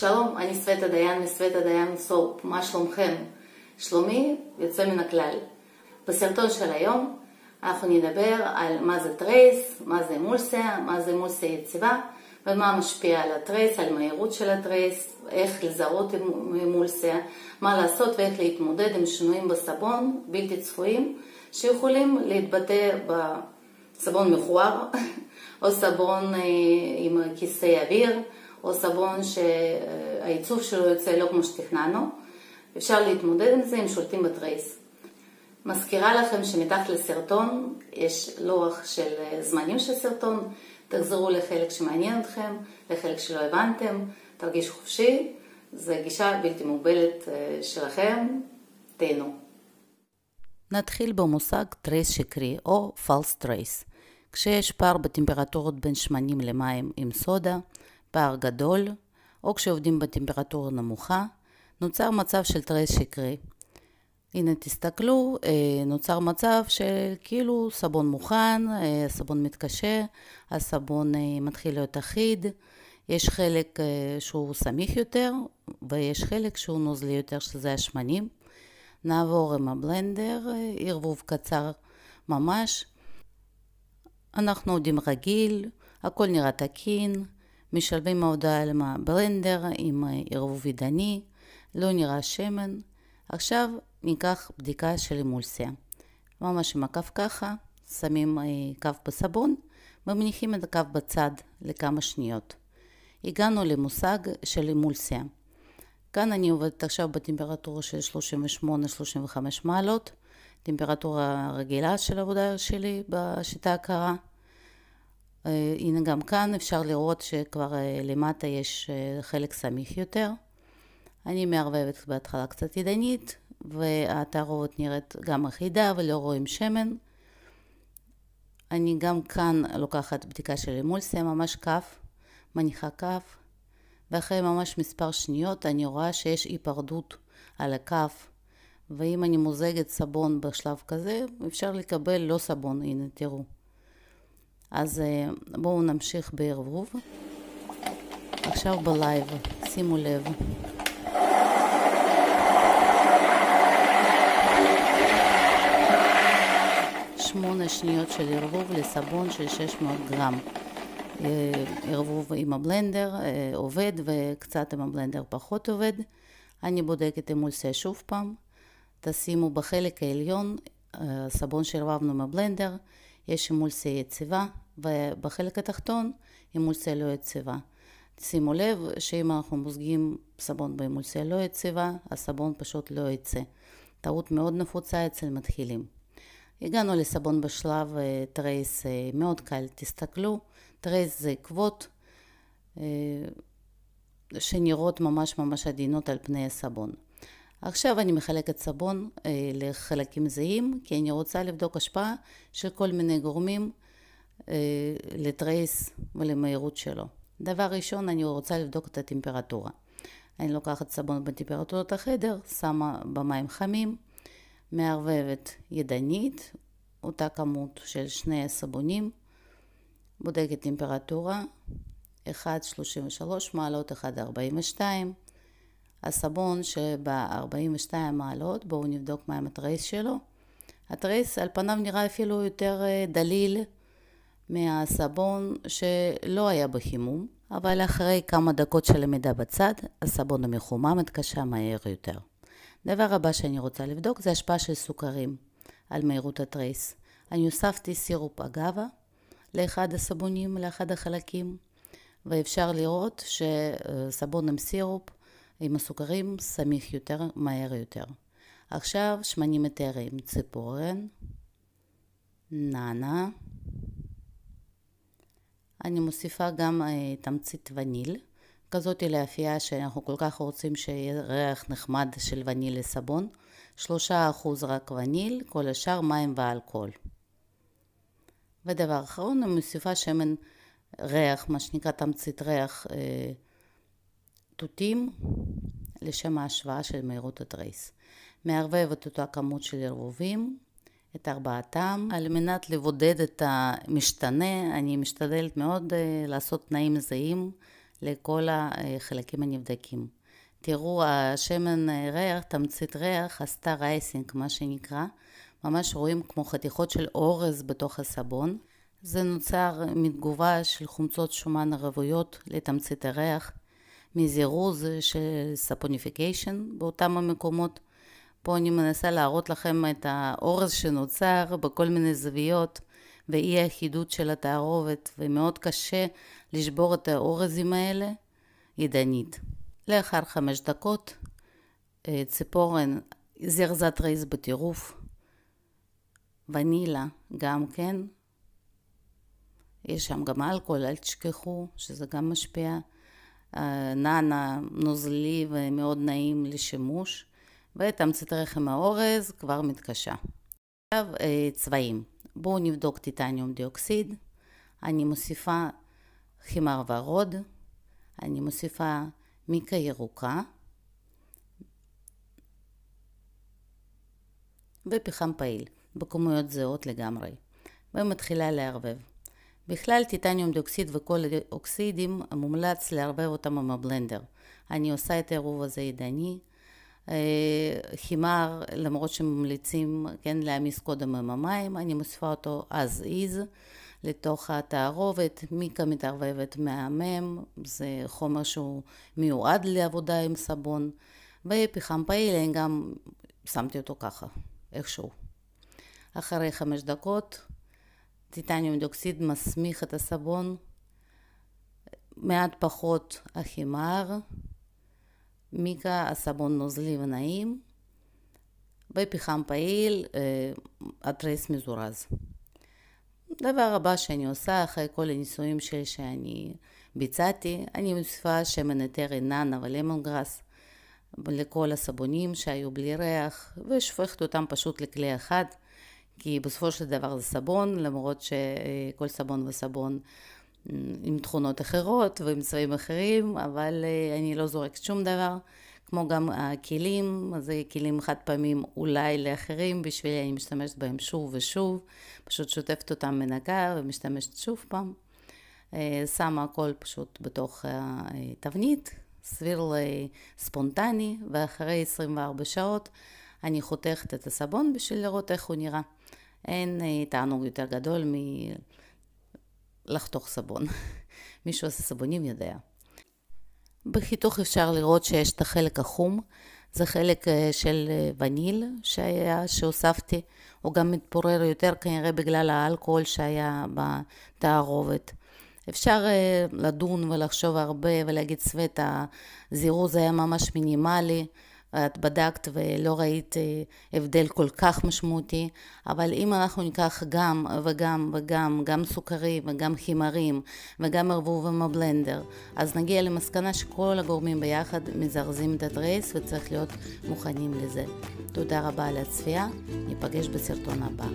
שלום, אני סווטה דיין מסווטה דיין Soap, מה שלומכם? שלומי יוצא מן הכלל. בסרטון של היום אנחנו נדבר על מה זה trace, מה זה אמולסיה, מה זה אמולסיה יציבה ומה משפיע על ה trace, על מהירות של ה trace, איך לזהות אמולסיה, מה לעשות ואיך להתמודד עם שינויים בסבון בלתי צפויים שיכולים להתבטא בסבון מכוער או סבון אה, עם כיסי אוויר או סבון שהעיצוב שלו יוצא לא כמו שתכננו. אפשר להתמודד עם זה אם שולטים בטרייס. מזכירה לכם שמתחת לסרטון יש לוח של זמנים של סרטון, תחזרו לחלק שמעניין אתכם, לחלק שלא הבנתם, תרגיש חופשי, זו גישה בלתי מוגבלת אה, שלכם, תהנו. נתחיל במושג trace שקרי או false trace. כשיש פער בטמפרטורות בין שמנים למים עם סודה, פער גדול, או כשעובדים בטמפרטורה נמוכה, נוצר מצב של trace שקרי. הנה תסתכלו, אה, נוצר מצב של כאילו סבון מוכן, אה, סבון מתקשה, הסבון אה, מתחיל להיות אחיד, יש חלק שהוא סמיך יותר ויש חלק שהוא נוזלי יותר שזה השמנים. נעבור עם הבלנדר, ערבוב קצר ממש. אנחנו עובדים רגיל, הכל נראה תקין, משלבים ההודעה עם הבלנדר עם ערבוב עידני, לא נראה שמן. עכשיו ניקח בדיקה של אמולסיה. ממש עם הכף ככה, שמים אה, כף בסבון ומניחים את הכף בצד לכמה שניות. הגענו למושג של אמולסיה. כאן אני עובדת עכשיו בטמפרטורה של 38-35 מעלות, טמפרטורה רגילה של העבודה שלי בשיטה הקרה. אה, הנה גם כאן אפשר לראות שכבר אה, למטה יש חלק סמיך יותר. אני מערבבת בהתחלה קצת עידנית, והתערובת נראית גם אחידה ולא רואים שמן. אני גם כאן לוקחת בדיקה של אמולסיה, ממש כף, מניחה כף, ואחרי ממש מספר שניות אני רואה שיש היפרדות על הכף, ואם אני מוזגת סבון בשלב כזה, אפשר לקבל לא סבון, הנה תראו. אז אה, בואו נמשיך בערבוב. עכשיו בלייב, שימו לב. שמונה שניות של ערבוב לסבון של 600 גרם. אה, ערבוב עם הבלנדר אה, עובד וקצת עם הבלנדר פחות עובד. אני בודקת אמולסיה שוב פעם. תשימו בחלק העליון סבון שערבבנו עם הבלנדר, יש אמולסיה יציבה, ובחלק התחתון אמולסיה לא יציבה. שימו לב שאם אנחנו מוזגים סבון באמולסיה לא יציבה, הסבון פשוט לא יצא. טעות מאוד נפוצה אצל מתחילים. הגענו לסבון בשלב אה, trace אה, מאוד קל, תסתכלו, trace זה עקבות אה, שנראות ממש ממש עדינות על פני הסבון. עכשיו אני מחלקת סבון לחלקים זהים, כי אני רוצה לבדוק השפעה של כל מיני גורמים ל trace ולמהירות שלו. דבר ראשון, אני רוצה לבדוק את הטמפרטורה. אני לוקחת סבון בטמפרטורת החדר, שמה במים חמים, מערבבת ידנית, אותה כמות של שני הסבונים, בודקת טמפרטורה, 1.33 מעלות, 1.42, הסבון שב-42 מעלות, בואו נבדוק מה עם ה trace שלו. ה trace על פניו נראה אפילו יותר אה, דליל מהסבון שלא היה בחימום, אבל אחרי כמה דקות של עמידה בצד, הסבון המחומם מתקשה מהר יותר. דבר הבא שאני רוצה לבדוק זה השפעה של סוכרים על מהירות התריס. אני הוספתי סירופ אגבה לאחד הסבונים, לאחד החלקים, ואפשר לראות שסבון עם סירופ, עם הסוכרים, סמיך יותר, מהר יותר. עכשיו שמנים אתרים, ציפורן, נאנה, אני מוסיפה גם אה, תמצית וניל. כזאת לאפייה שאנחנו כל כך רוצים שיהיה ריח נחמד של וניל לסבון. שלושה אחוז רק וניל, כל השאר מים ואלכוהול. ודבר אחרון, אני מוסיפה שמן ריח, מה שנקרא תמצית ריח אה, תותים, לשם ההשוואה של מהירות התריס. מערבבת אותה כמות של ערבובים, את ארבעתם. על מנת לבודד את המשתנה, אני משתדלת מאוד אה, לעשות תנאים זהים לכל החלקים הנבדקים. תראו, השמן ריח, תמצית ריח, עשתה ricing, מה שנקרא. ממש רואים כמו חתיכות של אורז בתוך הסבון. זה נוצר מתגובה של חומצות שומן רוויות לתמצית הריח, מזירוז של saponification באותם המקומות. פה אני מנסה להראות לכם את האורז שנוצר בכל מיני זוויות ואי אחידות של התערובת, ומאוד קשה לשבור את האורזים האלה ידנית. לאחר חמש דקות, אה, ציפורן זרזת רייס בטירוף, ונילה גם כן, יש שם גם אלכוהול, אל תשכחו שזה גם משפיע. אה, נאנה נוזלי ומאוד נעים לשימוש, ותמצית רחם האורז כבר מתקשה. עכשיו אה, צבעים. בואו נבדוק טיטניום דיוקסיד. אני מוסיפה חימר ורוד, אני מוסיפה מיקה ירוקה ופחם פעיל בכמויות זהות לגמרי ומתחילה לערבב. בכלל טיטניום דיוקסיד וכל אוקסידים מומלץ לערבב אותם עם הבלנדר. אני עושה את העירוב הזה ידני. אה, חימר, למרות שממליצים כן להעמיס קודם עם המים, אני מוסיפה אותו as is לתוך התערובת. מיקה מתערבבת מהמם, זה חומר שהוא מיועד לעבודה עם סבון. ופחם פעיל, אני גם שמתי אותו ככה, איכשהו. אחרי חמש דקות טיטניום דיוקסיד מסמיך את הסבון, מעט פחות החימר, מיקה הסבון נוזלי ונעים, ופחם פעיל, אה, התריס מזורז. דבר הבא שאני עושה אחרי כל הניסויים שלי שאני ביצעתי, אני מוסיפה שמן היתר איננה ולמונגרס לכל הסבונים שהיו בלי ריח, ושופכת אותם פשוט לכלי אחד. כי בסופו של דבר זה סבון, למרות שכל סבון וסבון אה, עם תכונות אחרות ועם צבעים אחרים, אבל אה, אני לא זורקת שום דבר. כמו גם הכלים, זה כלים חד פעמים אולי לאחרים, בשבילי אני משתמשת בהם שוב ושוב, פשוט שוטפת אותם מנקה ומשתמשת שוב פעם. אה, שמה הכל פשוט בתוך התבנית, סביר ספונטני, ואחרי 24 שעות אני חותכת את הסבון בשביל לראות איך הוא נראה. אין אה, תענוג יותר גדול מלחתוך סבון. מי שעושה סבונים יודע. בחיתוך אפשר לראות שיש את החלק החום, זה חלק אה, של אה, וניל שהיה, שהוספתי, הוא גם מתפורר יותר כנראה בגלל האלכוהול שהיה בתערובת. אפשר לדון ולחשוב הרבה ולהגיד סווטה, הזירוז היה ממש מינימלי, את בדקת ולא ראית אה, הבדל כל כך משמעותי, אבל אם אנחנו ניקח גם וגם וגם, גם סוכרי וגם חימרים וגם ערבוב עם הבלנדר, אז נגיע למסקנה שכל הגורמים ביחד מזרזים את הטרייס וצריך להיות מוכנים לזה. תודה רבה על הצפייה, ניפגש בסרטון הבא.